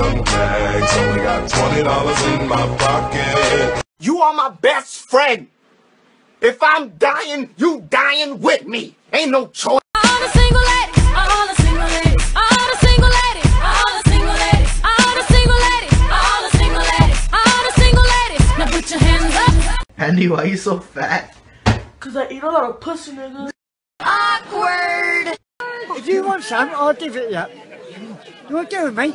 some tags. Only got twenty dollars in my pocket. You are my best friend. If I'm dying, you dying with me. Ain't no choice. All the single ladies, all the single ladies, all the single ladies, all the single ladies, all the single ladies, all the single ladies, all the single ladies. Now put your hands up. Andy, why you so fat? Cause I eat a lot of pussy, nigga. Awkward. If you want some, oh, I'll give it you. You want to do with me?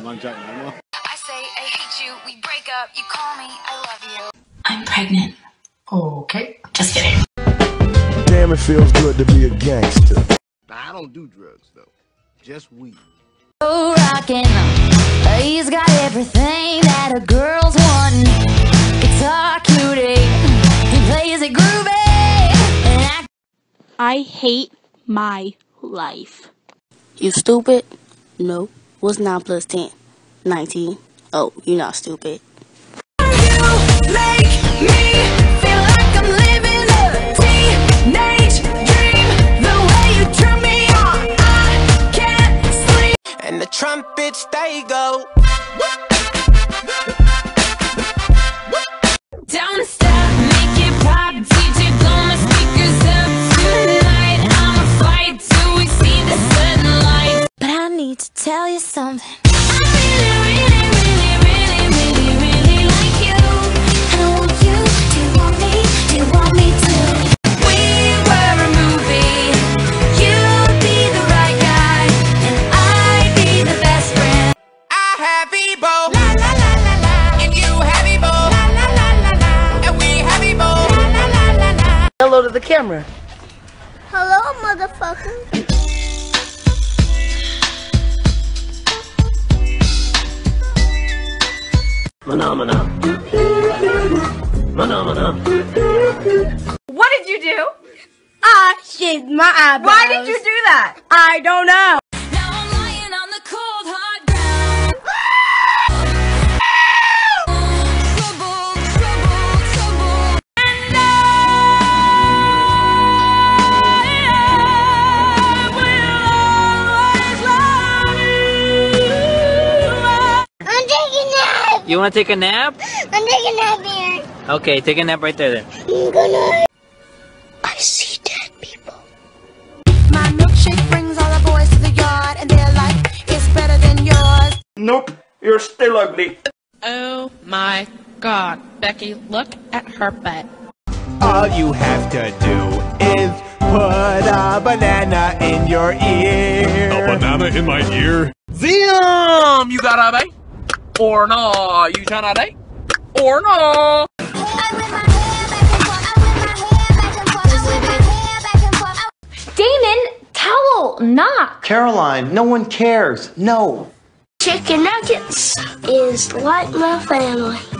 Up. You call me. I love you. I'm pregnant. Okay. Just kidding. Damn, it feels good to be a gangster. I don't do drugs though. Just weed. Oh, rockin'. He's got everything that a girl's wantin'. Guitar cutie. He plays it groovy. And I I hate my life. You stupid? No. What's 9 plus 10? 19. Oh, you're not stupid. Trumpets they go. Don't stop, make it pop. DJ, blow my speakers up tonight. I'ma fight till we see the sunlight. But I need to tell you something. Hello to the camera. Hello, motherfucker. What did you do? I shaved my eyebrows. Why did you do that? I don't know. You want to take a nap? I'm taking a nap here. Okay, take a nap right there then. I'm gonna. I see dead people. My milkshake brings all the boys to the yard, and their life is better than yours. Nope, you're still ugly. Oh my god. Becky, look at her butt. All you have to do is put a banana in your ear. A banana in my ear. Damn, you got a Or no, you trying to date? Or no? I whip my hair back and forth. I whip my hair back and forth. I whip my hair back and forth. I Damon, towel, knock. Caroline, no one cares. No. Chicken nuggets is like my family.